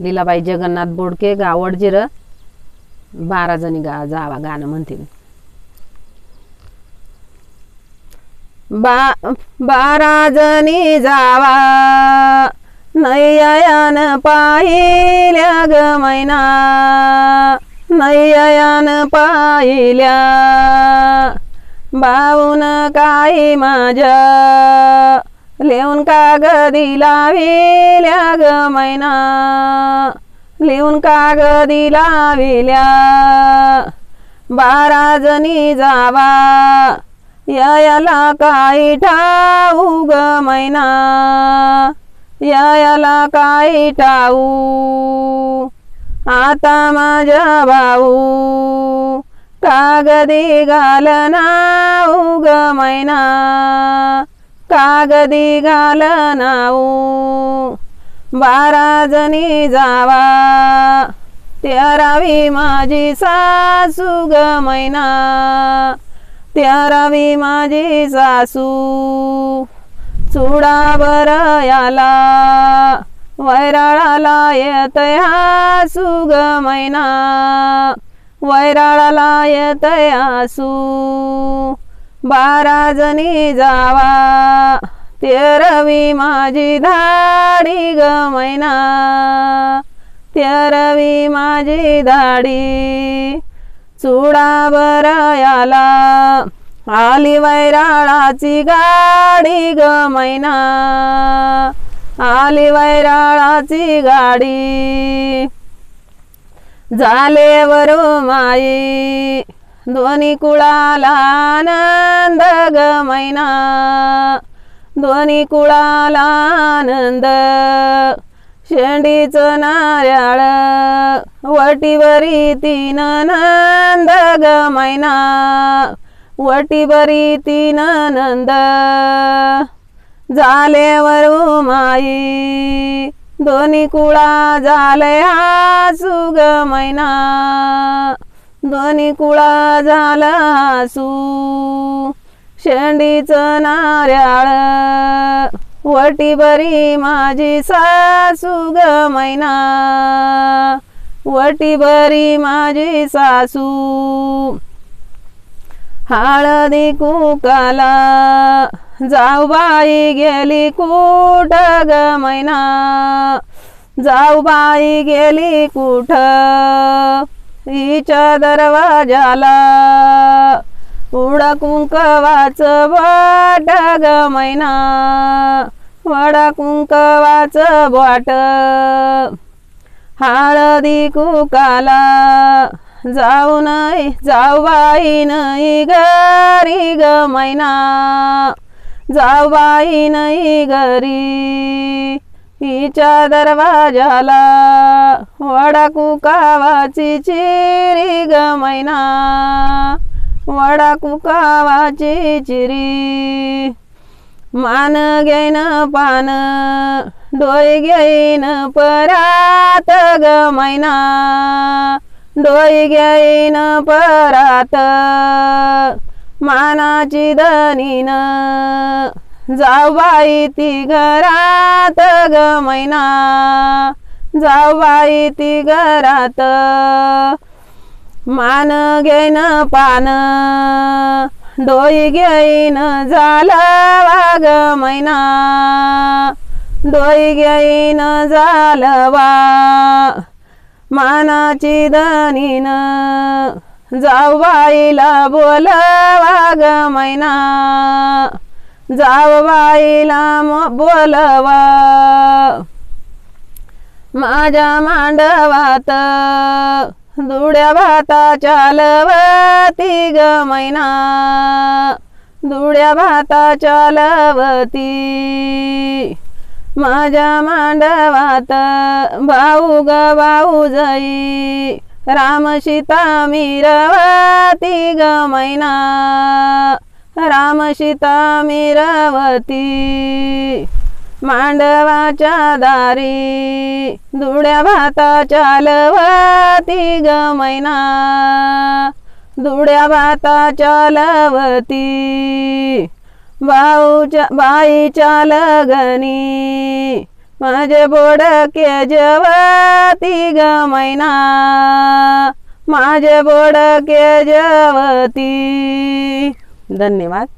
लीलाबाई जगन्नाथ बोडके गाव बारा जणी गा जावा गाणं म्हणतील. बा बारा जणी जावा. नयन पाहिल्या ग मैना. नयन पाहिल्या. बाऊन काही माझ्या. लिहून कागदी लाविल्या ग मैना? लिहून कागदी लाविल्या बारा जणी जावा याला काही ठाऊ ग मैना? याला काही ठाऊ? आता माझ्या भाऊ कागदी घाल ना उग मैना? कागदी घाल नाऊ बारा जणी जावा तेरावी माझी सासू ग मैना. तेरावी माझी सासू चुडा बर याला. वैराळाला येत हासू ग मैना. वैराळाला येत आसू बारा जणी जावा. तेरवी माझी धाडी ग मैना. तेरवी माझी धाडी. चुडा बर याला. आली वैराळाची गाडी ग मैना. आली वैराळाची गाडी. झाले वरू माई. दोन्ही कुळाला आनंद ग मैना ध्वनी कुळाला आनंद शेंडीचं नारळ वटीवरी तीन नंद ग मैना वटीवरी तीन नंद झालेवर माई दोन्ही कुळा झाले हा ग मैना दोन्ही कुळा झाला हासू शेंडीचं नार्याळ वटी बरी माझी सासू ग मैना. वटी बरी माझी सासू. हळदी कुकाला जाऊ बाई गेली कुठ ग मैना? जाऊ बाई गेली कुठ? तिच्या दरवाजाला उडा कुंकवाच वाट ग मैना. वडा कुंकवाच वाट हळदी कुकाला जाऊ नाही जाऊ बाई नाही घरी ग मैना. जाऊ बाई नाही घरी. हिच्या दरवाजाला वडा कुकावाची चिरी ग मैना. वडा कुकावाची चिरी. मान घेईन पान डोई घेईन परात ग मैना. डोळे घेईन परात मानाची दनीन जाऊबाई ती घरात ग मैना. जाऊबाई ती घरात मान घेईन पान. डोई घेईन झालं वाग मैना. डोई घेईन झालं वा मानाची दनीन जाऊबाईला बोल वाग मैना. जाव बाईला बोलवा. माझ्या मांडवात दुड्या भाता चालवती ग मैना. दुड्या भाता चालवती माझ्या मांडवात भाऊ ग भाऊ जाई. राम सीता मिरवती ग मैना. राम सीता मिरवती मांडवाच्या दारी दुड्या भाता चालवती ग मैना दुड्या भाता चालवती भाऊच्या बाईच्या लगनी माझे बोडके जवती ग मैना माझे बोडके जवती. धन्यवाद.